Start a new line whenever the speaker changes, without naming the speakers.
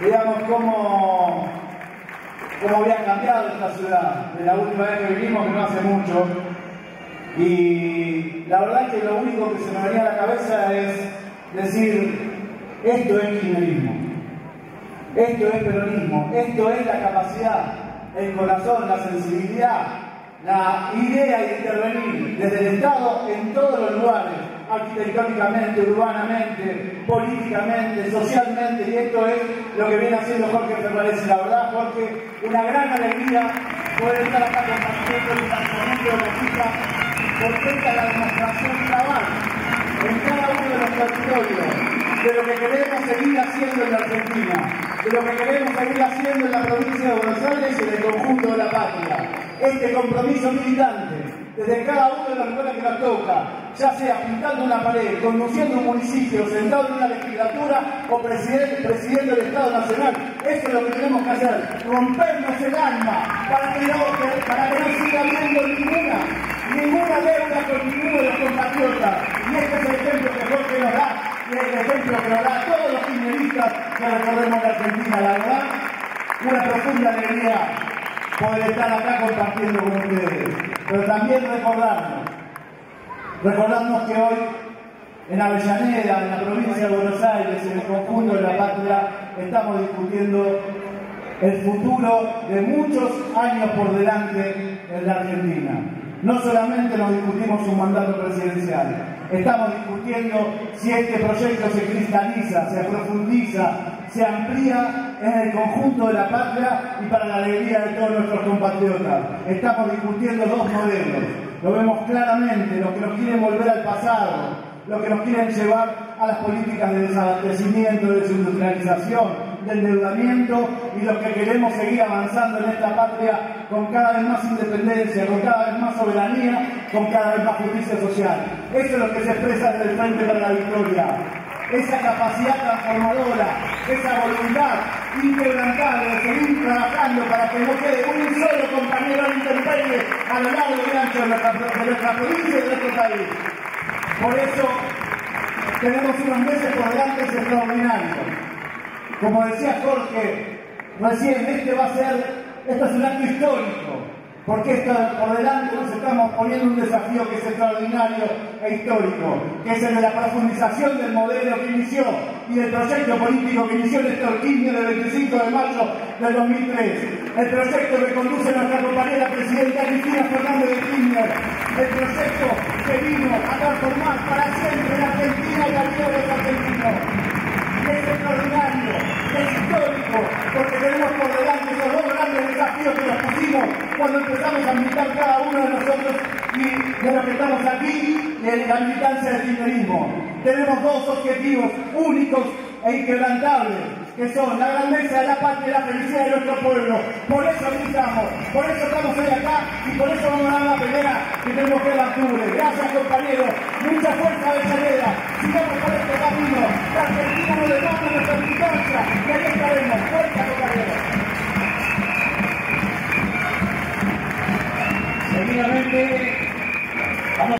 veamos cómo, cómo había cambiado esta ciudad. De la última vez que vinimos, que no hace mucho. Y la verdad que lo único que se me venía a la cabeza es decir, esto es kirchnerismo, esto es peronismo, esto es la capacidad, el corazón, la sensibilidad, la idea de intervenir desde el Estado en todos los lugares, arquitectónicamente, urbanamente, políticamente, socialmente, y esto es lo que viene haciendo Jorge Fernández. La verdad, Jorge, una gran alegría poder estar acá compartiendo el lanzamiento de la cita, porque esta es la demostración cabal en cada uno de los territorios de lo que queremos seguir haciendo en la Argentina, de lo que queremos seguir haciendo en la provincia de Buenos Aires y en el conjunto de la patria. Este compromiso militante, desde cada uno de los lugares que nos toca, ya sea pintando una pared, conduciendo un municipio, sentado en una legislatura o presidente, presidente del Estado Nacional. Eso es lo que tenemos que hacer, rompernos el alma para que no, para que no siga habiendo ninguna, ninguna deuda con ninguno de los compatriotas. Y este es el ejemplo que Jorge nos da y el ejemplo que nos da a todos los kirchneristas que recorremos la Argentina. La verdad, una profunda alegría poder estar acá compartiendo con ustedes. Pero también recordarnos, recordarnos que hoy en Avellaneda, en la provincia de Buenos Aires, en el conjunto de la patria, estamos discutiendo el futuro de muchos años por delante en la Argentina. No solamente nos discutimos un mandato presidencial, estamos discutiendo si este proyecto se cristaliza, se profundiza, se amplía en el conjunto de la patria y para la alegría de todos nuestros compatriotas. Estamos discutiendo dos modelos. Lo vemos claramente, los que nos quieren volver al pasado, los que nos quieren llevar a las políticas de desabastecimiento, de desindustrialización, de endeudamiento y los que queremos seguir avanzando en esta patria con cada vez más independencia, con cada vez más soberanía, con cada vez más justicia social. Eso es lo que se expresa desde el Frente para la Victoria. Esa capacidad transformadora, esa voluntad inquebrantable de seguir trabajando para que no quede un solo compañero en intemperie a lo largo y ancho de nuestra, de provincia y de nuestro país. Por eso tenemos unos meses por delante extraordinarios. Como decía Jorge recién, este va a ser, esto es un acto histórico, porque por delante nos estamos poniendo un desafío que es extraordinario e histórico, que es el de la profundización del modelo que inició y del proyecto político que inició Néstor Kirchner el 25 de mayo del 2003. El proyecto que conduce nuestra compañera presidenta Cristina Fernández de Kirchner. El proyecto que vino a transformar para siempre la Argentina y la vida de los argentinos es extraordinario, es histórico, porque tenemos por delante esos dos grandes desafíos que nos pusimos cuando empezamos a militar cada uno de nosotros y de los que estamos aquí, de la militancia del kirchnerismo. Tenemos dos objetivos únicos e inquebrantables que son la grandeza de la patria y la felicidad de nuestro pueblo. Por eso militamos, por eso estamos hoy acá y por eso vamos a dar la pelea que tenemos que dar octubre. Gracias compañeros, mucha fuerza de
Sunday.